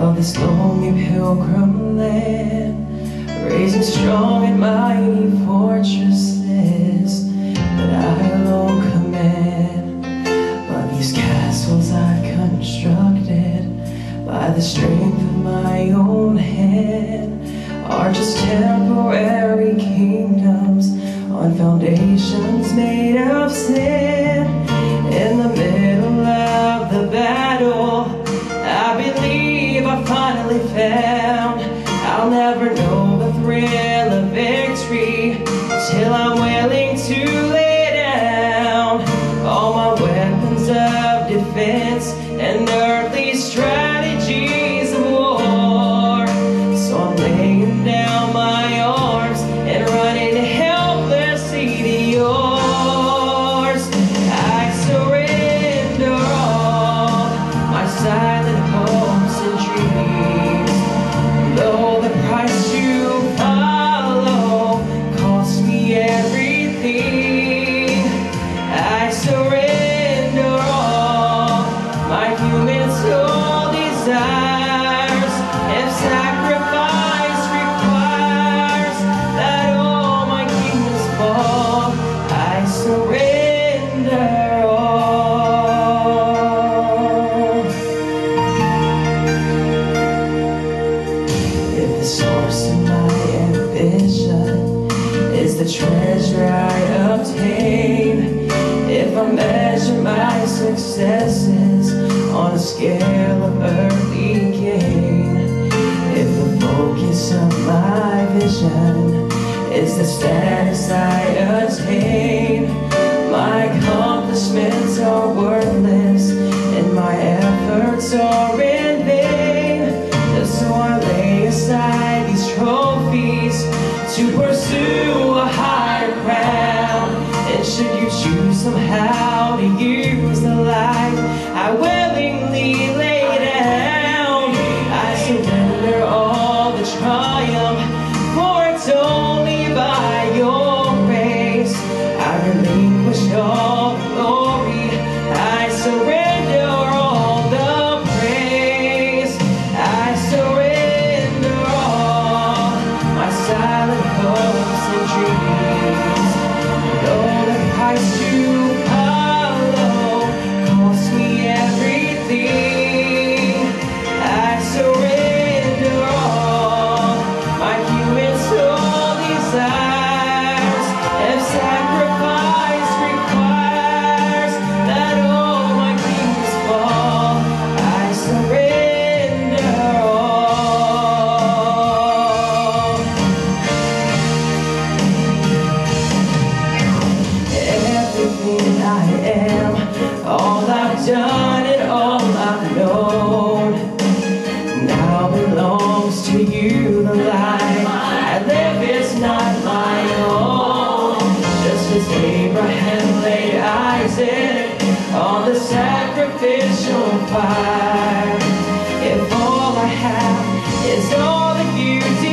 Of this lonely pilgrim land, raising strong and mighty fortresses that I alone command. But these castles I've constructed by the strength of my own hand are just temporary kingdoms on foundations made of sin. Surrender my successes on a scale of earthly gain, if the focus of my vision is the status I attain, done it all I've known. Now belongs to you the life I live is not my own. Just as Abraham laid Isaac On the sacrificial fire. If all I have is all that you do